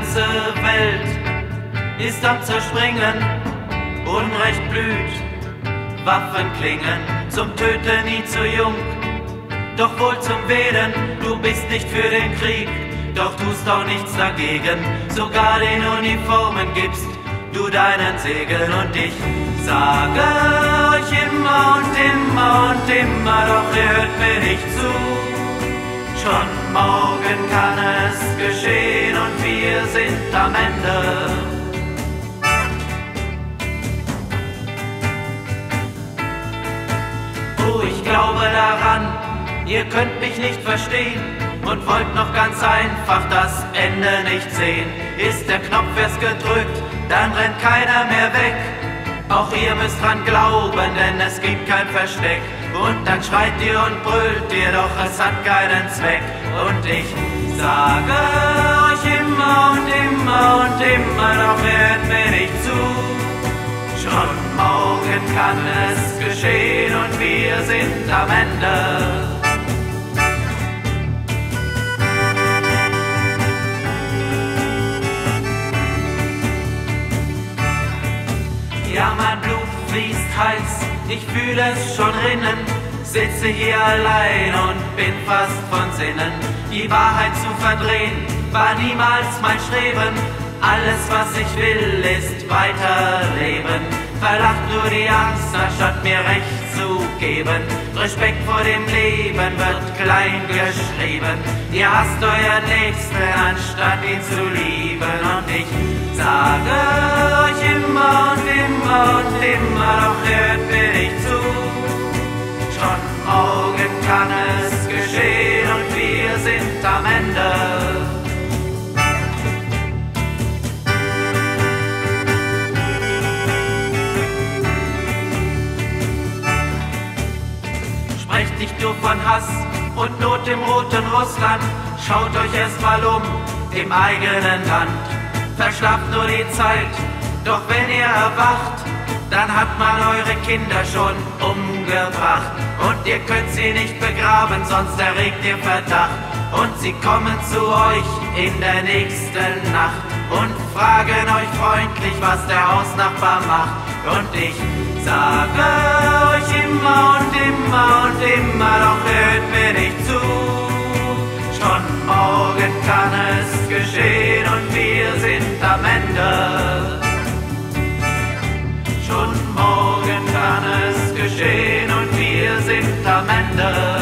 ganze Welt ist am Zerspringen, Unrecht blüht, Waffen klingen, zum Töten nie zu jung, doch wohl zum Wählen, du bist nicht für den Krieg, doch tust auch nichts dagegen, sogar den Uniformen gibst du deinen Segen und ich sage euch immer und immer und immer, doch ihr hört mir nicht zu. Schon morgen kann es geschehen wir sind am Ende. Oh, ich glaube daran, ihr könnt mich nicht verstehen und wollt noch ganz einfach das Ende nicht sehen. Ist der Knopf erst gedrückt, dann rennt keiner mehr weg. Auch ihr müsst dran glauben, denn es gibt kein Versteck. Und dann schreit ihr und brüllt ihr, doch es hat keinen Zweck. Und ich sage euch immer und immer und immer, doch hört mir nicht zu. Schon morgen kann es geschehen und wir sind am Ende. Ja, mein Blut fließt heiß, ich fühle es schon rinnen. Sitze hier allein und bin fast von Sinnen. Die Wahrheit zu verdrehen war niemals mein Streben. Alles, was ich will, ist weiterleben. Verlacht nur die Angst, anstatt mir Recht zu geben. Respekt vor dem Leben wird klein geschrieben. Ihr hasst euren Nächsten, anstatt ihn zu lieben. Von Hass und Not im roten Russland, schaut euch erst mal um im eigenen Land. Verschlaft nur die Zeit, doch wenn ihr erwacht, dann hat man eure Kinder schon umgebracht. Und ihr könnt sie nicht begraben, sonst erregt ihr Verdacht. Und sie kommen zu euch in der nächsten Nacht und fragen euch freundlich, was der Hausnachbar macht. Und ich sage euch immer und immer und immer, doch hört mir nicht zu. Schon morgen kann es geschehen und wir sind am Ende. Schon morgen kann es geschehen und wir sind am Ende.